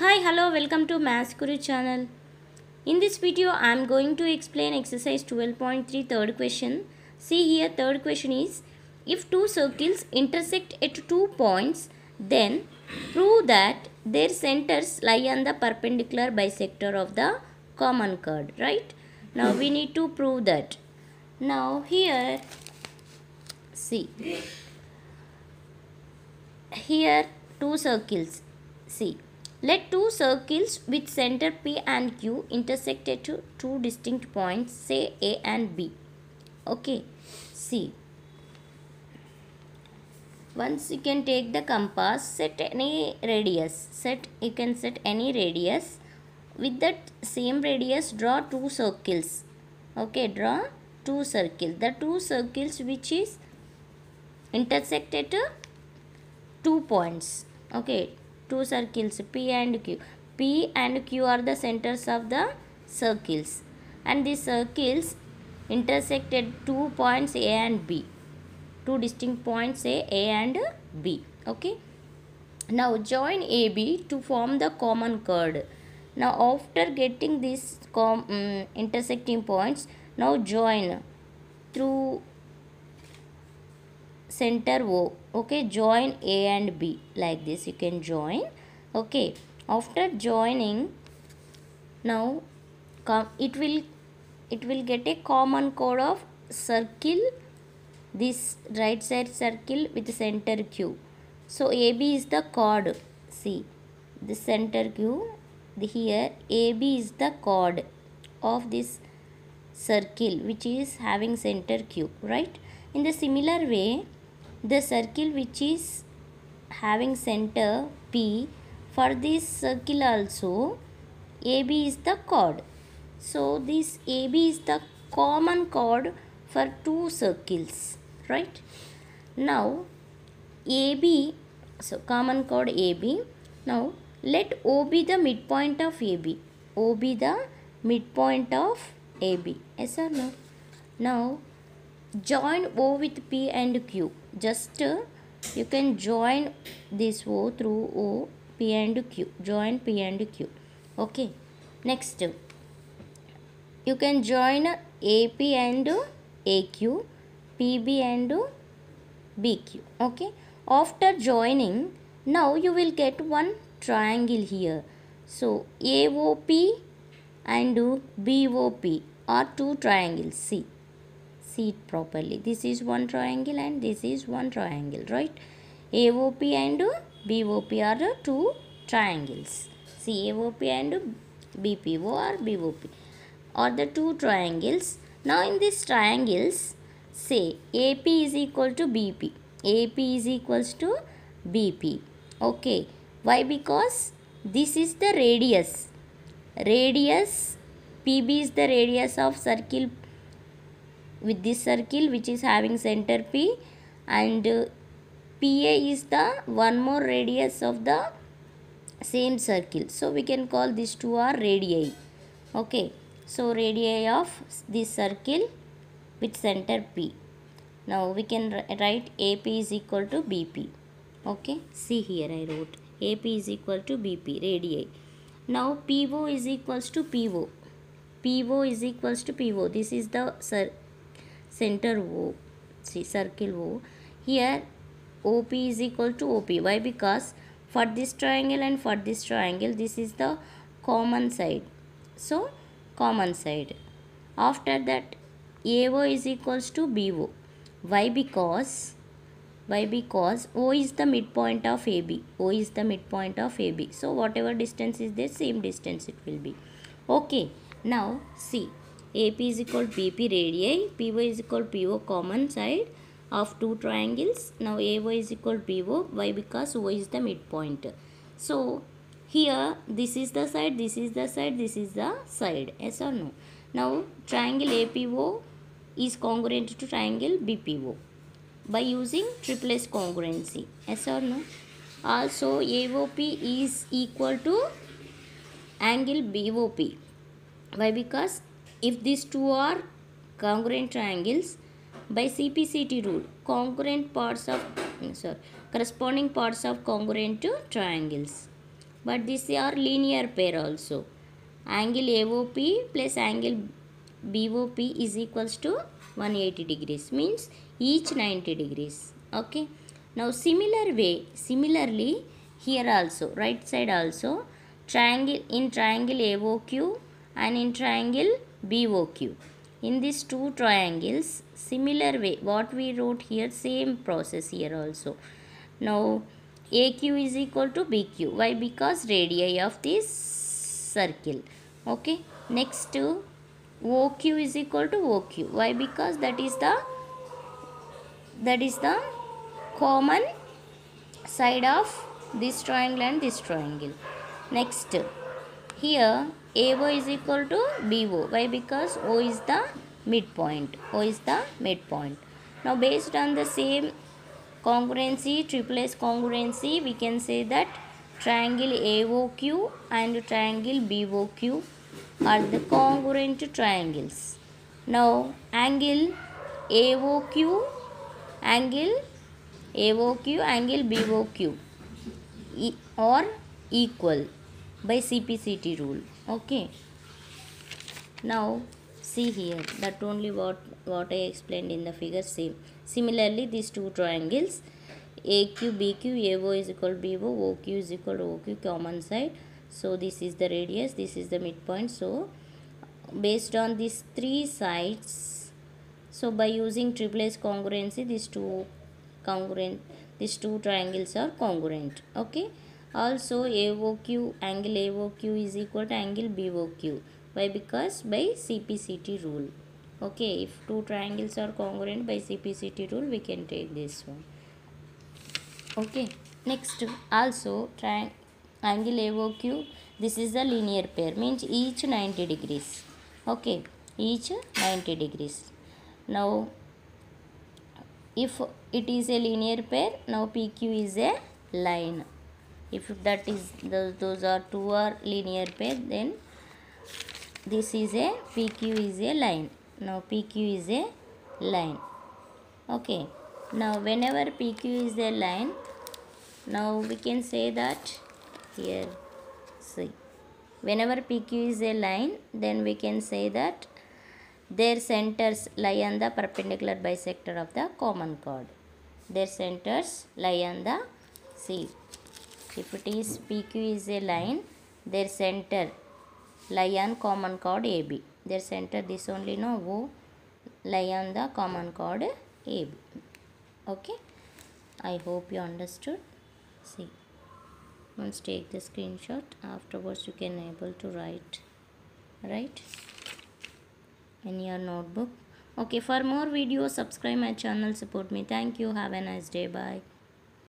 Hi, hello, welcome to Maths Guru channel. In this video, I am going to explain exercise 12.3 third question. See here, third question is if two circles intersect at two points, then prove that their centers lie on the perpendicular bisector of the common chord. Right? Now we need to prove that. Now here, see here two circles see let two circles with center p and q intersect at two, distinct points say a and b. Okay see once you can take the compass set any radius. Set you can set any radius. With that same radius draw two circles. Okay draw two circles. The two circles which is intersect at two points. Okay two circles p and q. P and q are the centers of the circles. And these circles intersected two points a and b. Two distinct points a a and b. Okay? Now join ab to form the common chord now after getting these um, intersecting points now join through center O okay? Join A and B like this. You can join okay? After joining now come it will it will get a common chord of circle this right side circle with center Q. So AB is the chord see the center Q the here AB is the chord of this circle which is having center Q right? In the similar way the circle which is having center P for this circle also AB is the chord. So this AB is the common chord for two circles right? Now AB so common chord AB now let O be the midpoint of AB O be the midpoint of AB yes or no? Now join O with P and Q just uh, you can join this O through O P and Q join P and Q. Okay next. You can join AP and AQ PB and BQ okay after joining now you will get one triangle here. So AOP and BOP are two triangles. See see it properly. This is one triangle and this is one triangle right? AOP and BOP are the two triangles. See AOP and BPO or BOP are the two triangles. Now in these triangles say AP is equal to BP AP is equals to BP okay. Why? Because this is the radius. Radius PB is the radius of circle with this circle which is having center P and uh, PA is the one more radius of the same circle. So we can call these two are radii. Okay. So radii of this circle with center P. Now we can write AP is equal to BP okay. See here I wrote AP is equal to BP radii. Now PO is equals to PO PO is equals to PO this is the cir center O see circle O here OP is equal to OP why? Because for this triangle and for this triangle this is the common side. So common side. After that AO is equals to BO why? Because why? Because O is the midpoint of AB O is the midpoint of AB so whatever distance is there same distance it will be. Okay. Now see AP is equal to BP radii, PO is equal to PO common side of two triangles. Now AO is equal to PO. Why? Because O is the midpoint. So here this is the side, this is the side, this is the side. Yes or no? Now triangle APO is congruent to triangle BPO by using triple S congruency. Yes or no? Also AOP is equal to angle BOP. Why? Because if these two are congruent triangles by CPCT rule congruent parts of mm, sorry corresponding parts of congruent triangles. But these are linear pair also. Angle AOP plus angle BOP is equals to 180 degrees means each 90 degrees. Okay. Now similar way similarly here also right side also triangle in triangle AOQ and in triangle BOQ in these two triangles similar way what we wrote here same process here also. Now AQ is equal to BQ why? Because radii of this circle. Okay? Next to OQ is equal to OQ why? Because that is the that is the common side of this triangle and this triangle. Next here AO is equal to BO why? Because O is the midpoint. O is the midpoint. Now based on the same congruency triple S congruency we can say that triangle AOQ and triangle BOQ are the congruent triangles. Now angle AOQ angle AOQ angle BOQ e- or equal by CPCT rule. Okay. Now see here that only what what I explained in the figure same. Similarly these two triangles AQ BQ AO is equal to BO OQ is equal to OQ common side. So this is the radius this is the midpoint. So based on these three sides so by using triple congruency these two congruent these two triangles are congruent. Okay also AOQ angle AOQ is equal to angle BOQ why? Because by CPCT rule. Okay if two triangles are congruent by CPCT rule we can take this one. Okay next. Also tri- angle AOQ this is the linear pair means each 90 degrees. Okay each 90 degrees. Now if it is a linear pair now pq is a line if that is those, those are two are linear pair then this is a pq is a line. Now pq is a line. Okay. Now whenever pq is a line now we can say that here see. Whenever pq is a line then we can say that their centers lie on the perpendicular bisector of the common chord. Their centers lie on the see if it is pq is a line their center lie on common chord ab their center this only no o lie on the common chord ab okay? I hope you understood. See once take the screenshot afterwards you can able to write right? In your notebook. Okay for more videos subscribe my channel support me. Thank you. Have a nice day. Bye